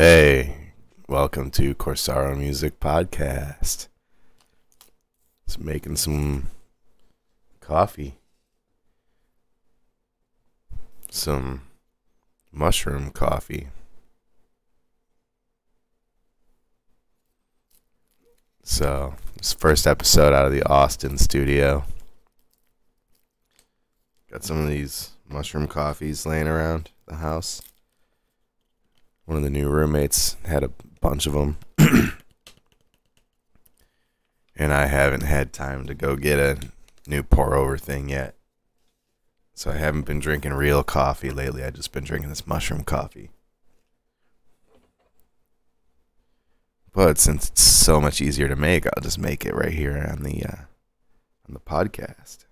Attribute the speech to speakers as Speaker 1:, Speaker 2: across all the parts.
Speaker 1: Hey, welcome to Corsaro Music Podcast. It's making some coffee, some mushroom coffee. So, this first episode out of the Austin studio. Got some of these mushroom coffees laying around the house. One of the new roommates had a bunch of them. and I haven't had time to go get a new pour over thing yet. So I haven't been drinking real coffee lately. I've just been drinking this mushroom coffee. But since it's so much easier to make, I'll just make it right here on the uh, on the podcast.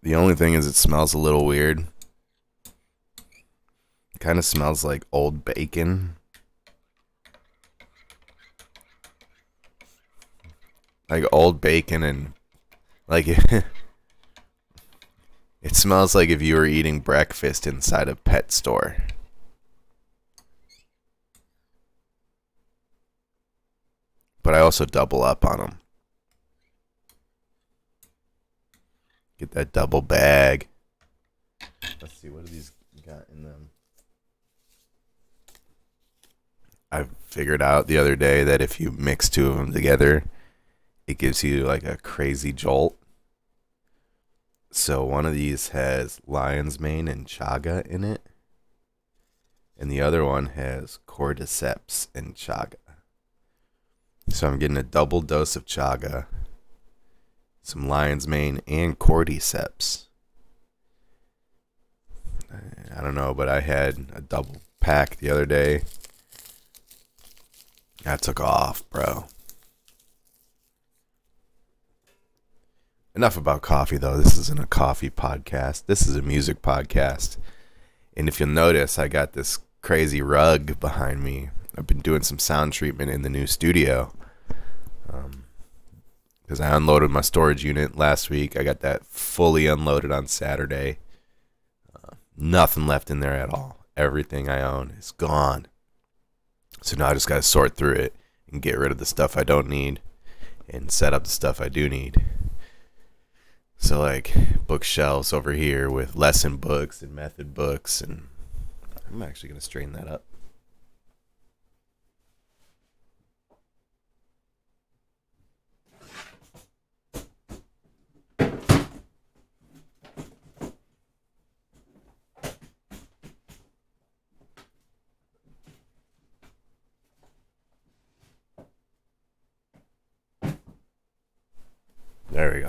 Speaker 1: The only thing is, it smells a little weird. Kind of smells like old bacon. Like old bacon and like it, it smells like if you were eating breakfast inside a pet store. But I also double up on them. Get that double bag. Let's see, what do these got in them? I figured out the other day that if you mix two of them together, it gives you like a crazy jolt. So one of these has lion's mane and chaga in it, and the other one has cordyceps and chaga. So I'm getting a double dose of chaga, some lion's mane, and cordyceps. I don't know, but I had a double pack the other day. That took off, bro. Enough about coffee, though. This isn't a coffee podcast. This is a music podcast. And if you'll notice, I got this crazy rug behind me. I've been doing some sound treatment in the new studio. Because I unloaded my storage unit last week. I got that fully unloaded on Saturday. Uh, nothing left in there at all. Everything I own is gone. So now I just got to sort through it and get rid of the stuff I don't need and set up the stuff I do need. So like bookshelves over here with lesson books and method books and I'm actually going to straighten that up.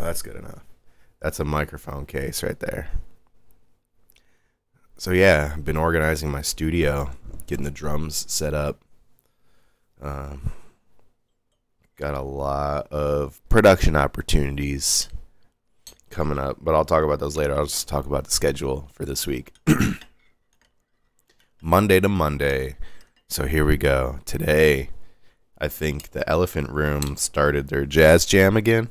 Speaker 1: That's good enough. That's a microphone case right there. So yeah, I've been organizing my studio, getting the drums set up. Um, got a lot of production opportunities coming up, but I'll talk about those later. I'll just talk about the schedule for this week. Monday to Monday. So here we go. Today, I think the Elephant Room started their jazz jam again.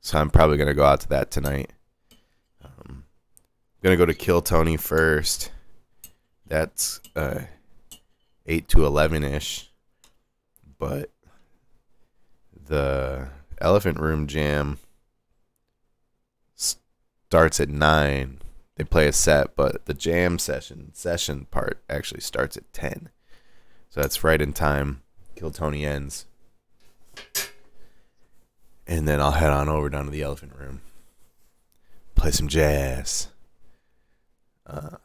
Speaker 1: So I'm probably gonna go out to that tonight. Um, I'm gonna go to Kill Tony first. That's uh, eight to eleven ish. But the Elephant Room Jam starts at nine. They play a set, but the jam session session part actually starts at ten. So that's right in time. Kill Tony ends and then I'll head on over down to the Elephant Room, play some jazz. Uh,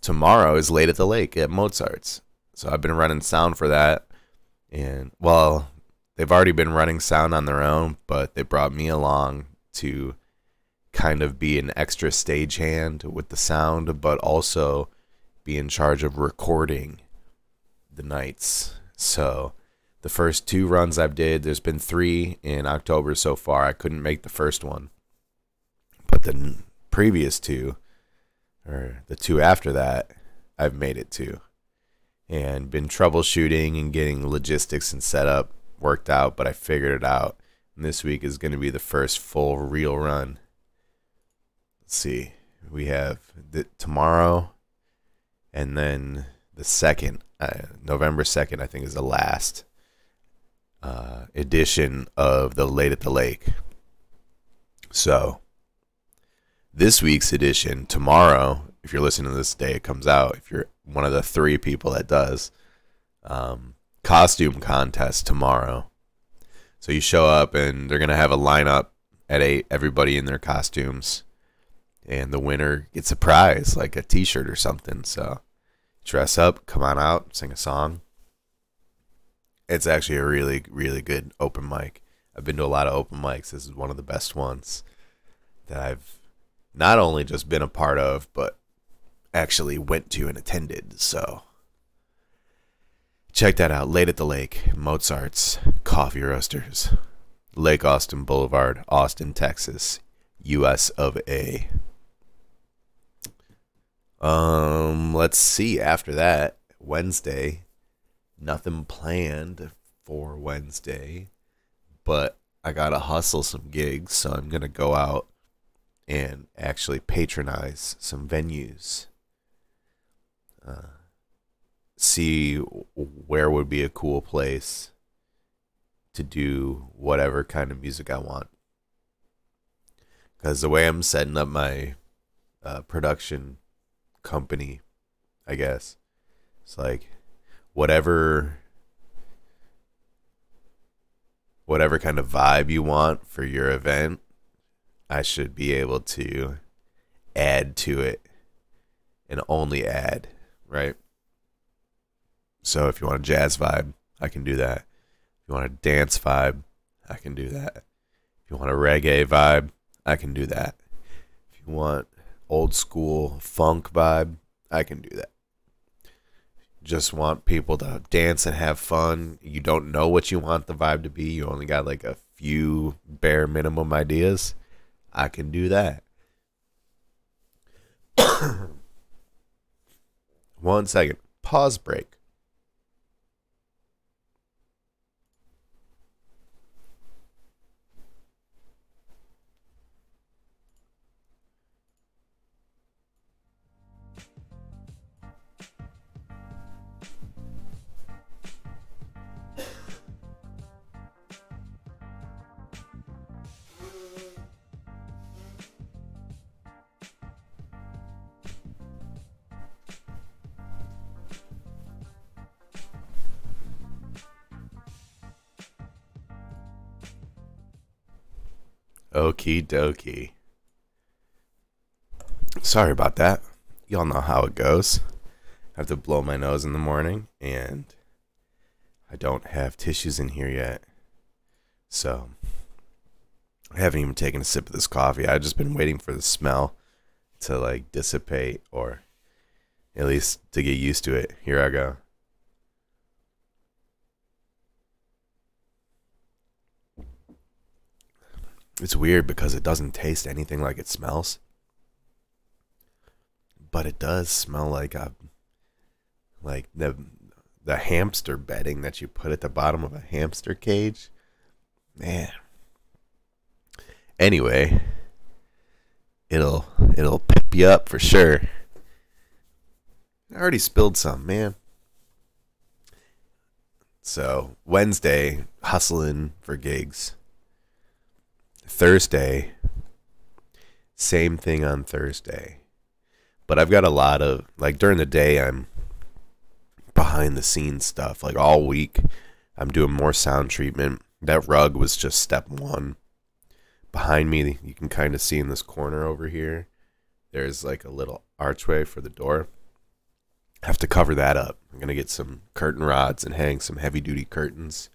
Speaker 1: tomorrow is late at the lake at Mozart's, so I've been running sound for that, and well, they've already been running sound on their own, but they brought me along to kind of be an extra stagehand with the sound, but also be in charge of recording the nights. So the first two runs I've did. There's been three in October so far. I couldn't make the first one, but the previous two, or the two after that, I've made it to, and been troubleshooting and getting logistics and setup worked out. But I figured it out. And this week is going to be the first full real run. Let's see. We have the, tomorrow and then the second, uh, November second, I think is the last uh, edition of the Late at the Lake. So this week's edition tomorrow, if you're listening to this day, it comes out. If you're one of the three people that does, um, costume contest tomorrow. So you show up and they're gonna have a lineup at eight, everybody in their costumes, and the winner gets a prize like a T-shirt or something. So dress up, come on out, sing a song. It's actually a really, really good open mic. I've been to a lot of open mics. This is one of the best ones that I've not only just been a part of, but actually went to and attended. So check that out. Late at the Lake, Mozart's Coffee Roasters, Lake Austin Boulevard, Austin, Texas, U.S. of A. Um, let's see. After that, Wednesday, nothing planned for Wednesday, but I gotta hustle some gigs, so I'm gonna go out and actually patronize some venues. Uh, see where would be a cool place to do whatever kind of music I want. Because the way I'm setting up my uh, production company, I guess, it's like whatever whatever kind of vibe you want for your event, I should be able to add to it and only add, right? So if you want a jazz vibe, I can do that. If you want a dance vibe, I can do that. If you want a reggae vibe, I can do that. If you want old school funk vibe, I can do that. Just want people to dance and have fun. You don't know what you want the vibe to be. You only got like a few bare minimum ideas. I can do that. One second. Pause break. Okie dokie. Sorry about that. Y'all know how it goes. I have to blow my nose in the morning, and I don't have tissues in here yet. So, I haven't even taken a sip of this coffee. I've just been waiting for the smell to like dissipate or at least to get used to it. Here I go. It's weird because it doesn't taste anything like it smells. But it does smell like a like the the hamster bedding that you put at the bottom of a hamster cage. Man. Anyway, it'll it'll pep you up for sure. I already spilled some, man. So, Wednesday, hustling for gigs. Thursday, same thing on Thursday. But I've got a lot of like during the day I'm behind the scenes stuff. Like all week I'm doing more sound treatment. That rug was just step 1. Behind me you can kind of see in this corner over here there's like a little archway for the door. I have to cover that up. I'm going to get some curtain rods and hang some heavy duty curtains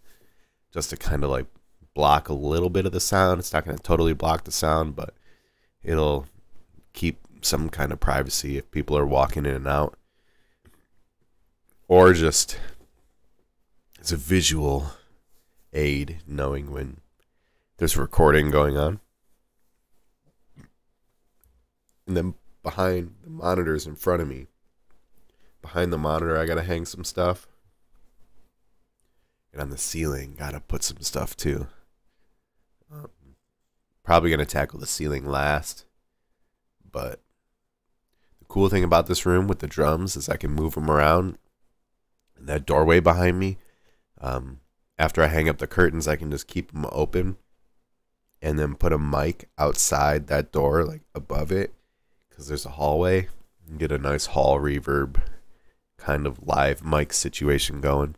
Speaker 1: just to kind of like block a little bit of the sound. It's not going to totally block the sound, but it'll keep some kind of privacy if people are walking in and out. Or just as a visual aid, knowing when there's recording going on. And then behind the monitors in front of me, behind the monitor, I got to hang some stuff. And on the ceiling, got to put some stuff too. Probably going to tackle the ceiling last. But the cool thing about this room with the drums is I can move them around. And that doorway behind me, um, after I hang up the curtains, I can just keep them open and then put a mic outside that door, like above it, because there's a hallway. And get a nice hall reverb kind of live mic situation going.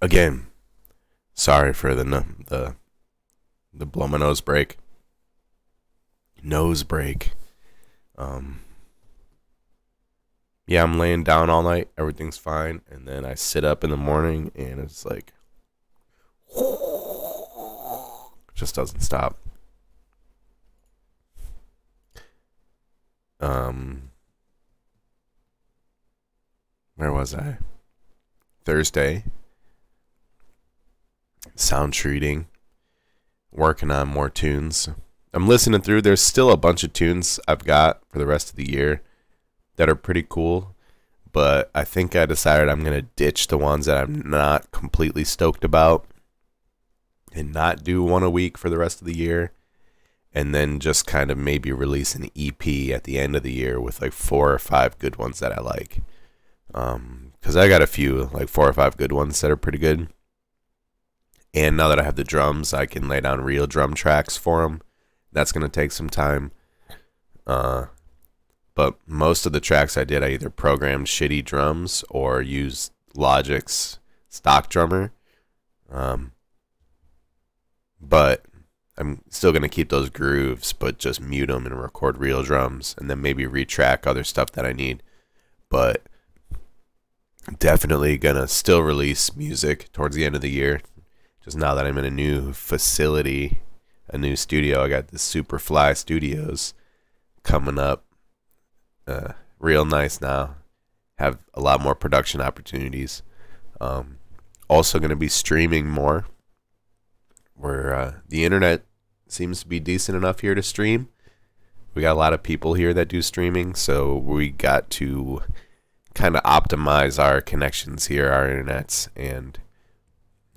Speaker 1: Again, sorry for the the the blow my nose break. Nose break. Um. Yeah, I'm laying down all night. Everything's fine, and then I sit up in the morning, and it's like, just doesn't stop. Um. Where was I? Thursday sound treating, working on more tunes. I'm listening through. There's still a bunch of tunes I've got for the rest of the year that are pretty cool, but I think I decided I'm going to ditch the ones that I'm not completely stoked about and not do one a week for the rest of the year and then just kind of maybe release an EP at the end of the year with like four or five good ones that I like. Um, cuz I got a few like four or five good ones that are pretty good. And now that I have the drums, I can lay down real drum tracks for them. That's going to take some time. Uh, but most of the tracks I did, I either programmed shitty drums or used Logic's stock drummer. Um, but I'm still going to keep those grooves, but just mute them and record real drums and then maybe retrack other stuff that I need. But definitely going to still release music towards the end of the year just now that I'm in a new facility, a new studio, I got the Superfly Studios coming up. Uh, real nice now. Have a lot more production opportunities. Um, also going to be streaming more. Where uh, the internet seems to be decent enough here to stream. We got a lot of people here that do streaming, so we got to kind of optimize our connections here, our internets, and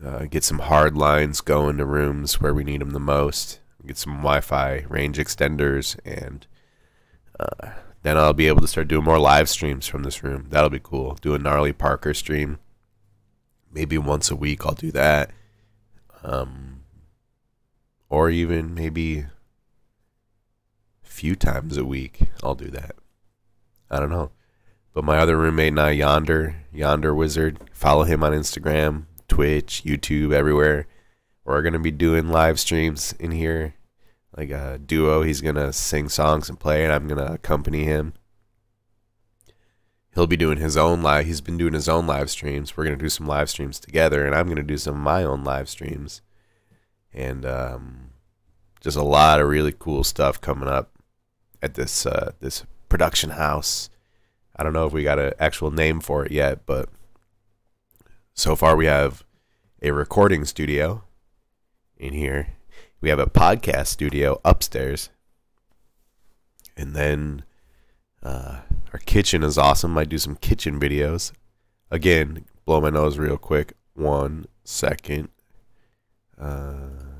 Speaker 1: uh, get some hard lines going to rooms where we need them the most. Get some Wi-Fi range extenders, and uh, then I'll be able to start doing more live streams from this room. That'll be cool. Do a gnarly Parker stream. Maybe once a week I'll do that. Um, or even maybe a few times a week I'll do that. I don't know. But my other roommate now, Yonder, Yonder Wizard, follow him on Instagram. Twitch, YouTube, everywhere. We're gonna be doing live streams in here, like a duo. He's gonna sing songs and play, and I'm gonna accompany him. He'll be doing his own live. He's been doing his own live streams. We're gonna do some live streams together, and I'm gonna do some of my own live streams, and um, just a lot of really cool stuff coming up at this uh, this production house. I don't know if we got an actual name for it yet, but so far we have a recording studio in here. We have a podcast studio upstairs. And then uh, our kitchen is awesome. I do some kitchen videos. Again, blow my nose real quick. One second. Uh,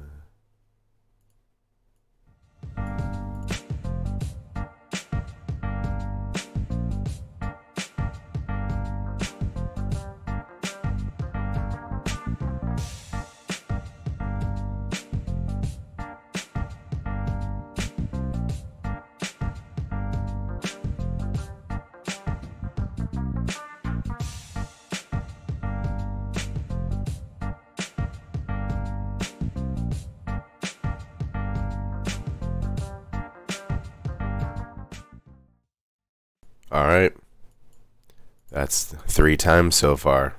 Speaker 1: All right. That's three times so far.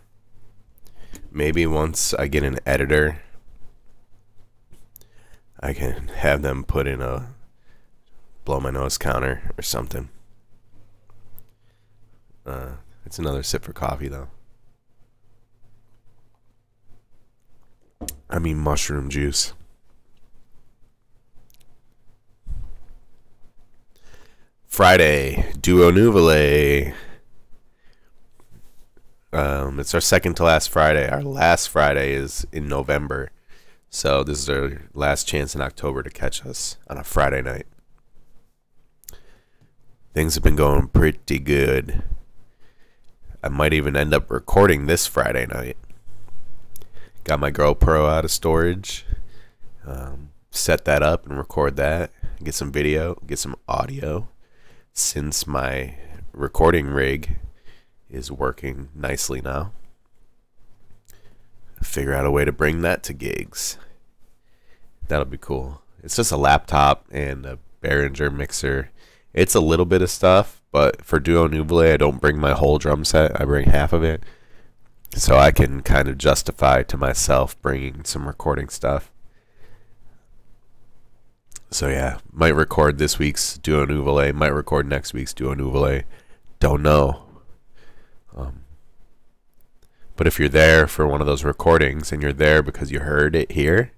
Speaker 1: Maybe once I get an editor, I can have them put in a blow my nose counter or something. Uh, it's another sip for coffee though. I mean mushroom juice. Friday, Duo Nouvelle. Um, it's our second to last Friday. Our last Friday is in November. So this is our last chance in October to catch us on a Friday night. Things have been going pretty good. I might even end up recording this Friday night. Got my GoPro out of storage. Um, set that up and record that. Get some video, get some audio. Since my recording rig is working nicely now, figure out a way to bring that to gigs. That'll be cool. It's just a laptop and a Behringer mixer. It's a little bit of stuff, but for Duo Nouvelle, I don't bring my whole drum set. I bring half of it. So I can kind of justify to myself bringing some recording stuff. So yeah, might record this week's Duo Nouvelle, might record next week's Duo Nouvelle. Don't know. Um, but if you're there for one of those recordings and you're there because you heard it here,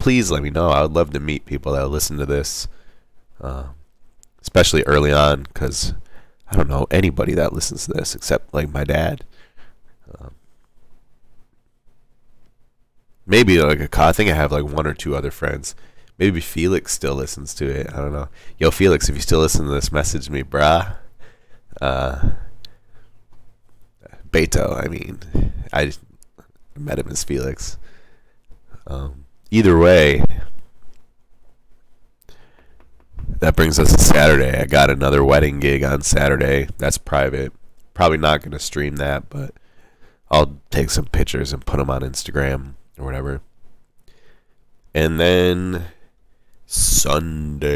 Speaker 1: please let me know. I would love to meet people that listen to this, uh, especially early on, because I don't know anybody that listens to this except like my dad. Um, maybe like a, I think I have like one or two other friends. Maybe Felix still listens to it. I don't know. Yo, Felix, if you still listen to this, message me, brah. Uh, Beto, I mean, I met him as Felix. Um, either way, that brings us to Saturday. I got another wedding gig on Saturday. That's private. Probably not going to stream that, but I'll take some pictures and put them on Instagram or whatever. And then Sunday.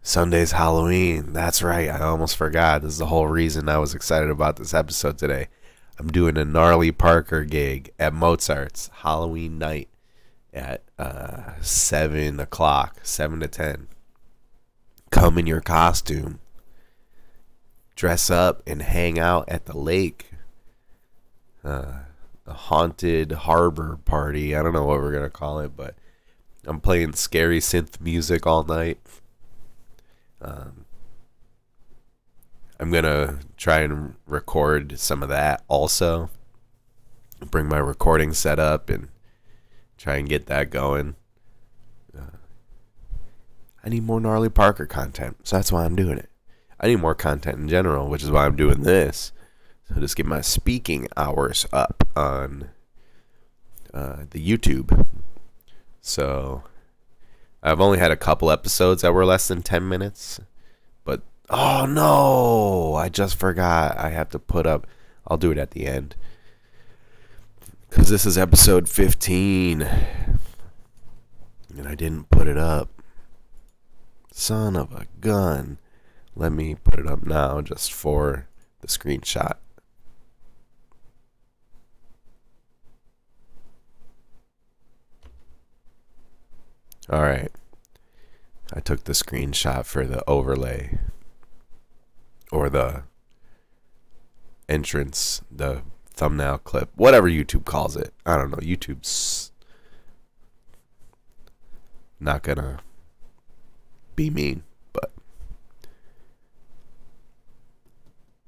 Speaker 1: Sunday's Halloween. That's right. I almost forgot. This is the whole reason I was excited about this episode today. I'm doing a gnarly Parker gig at Mozart's Halloween night at uh, 7 o'clock, 7 to 10. Come in your costume, dress up, and hang out at the lake. Uh, haunted harbor party. I don't know what we're going to call it, but I'm playing scary synth music all night. Um, I'm gonna try and record some of that also. Bring my recording set up and try and get that going. Uh, I need more gnarly Parker content, so that's why I'm doing it. I need more content in general, which is why I'm doing this. So just get my speaking hours up on uh, the YouTube. So I've only had a couple episodes that were less than 10 minutes. But, oh no! I just forgot. I have to put up. I'll do it at the end. Because this is episode 15. And I didn't put it up. Son of a gun. Let me put it up now just for the screenshot. All right. I took the screenshot for the overlay or the entrance, the thumbnail clip, whatever YouTube calls it. I don't know. YouTube's not gonna be mean, but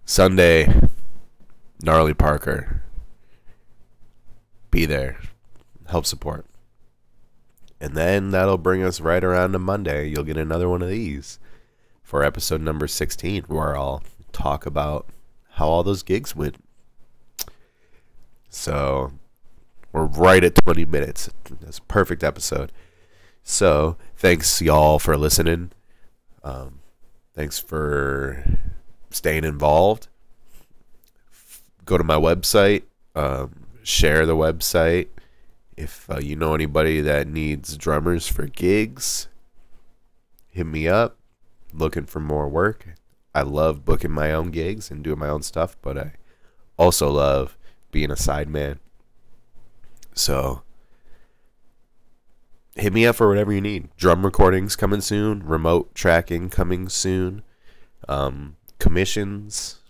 Speaker 1: Sunday, gnarly Parker, be there, help support. And then that'll bring us right around to Monday. You'll get another one of these for episode number 16, where I'll talk about how all those gigs went. So we're right at 20 minutes. That's a perfect episode. So thanks, y'all, for listening. Um, thanks for staying involved. Go to my website, um, share the website if uh, you know anybody that needs drummers for gigs, hit me up. Looking for more work. I love booking my own gigs and doing my own stuff, but I also love being a sideman. So hit me up for whatever you need. Drum recordings coming soon, remote tracking coming soon, um, commissions.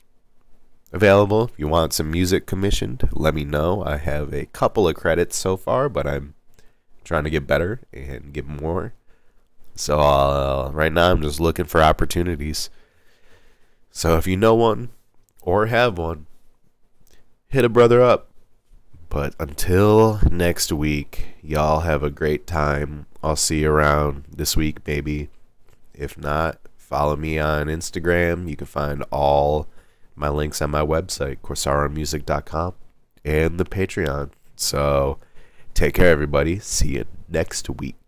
Speaker 1: Available. If you want some music commissioned, let me know. I have a couple of credits so far, but I'm trying to get better and get more. So uh, right now, I'm just looking for opportunities. So if you know one or have one, hit a brother up. But until next week, y'all have a great time. I'll see you around this week, maybe. If not, follow me on Instagram. You can find all my links on my website, CorsaroMusic.com, and the Patreon. So take care, everybody. See you next week.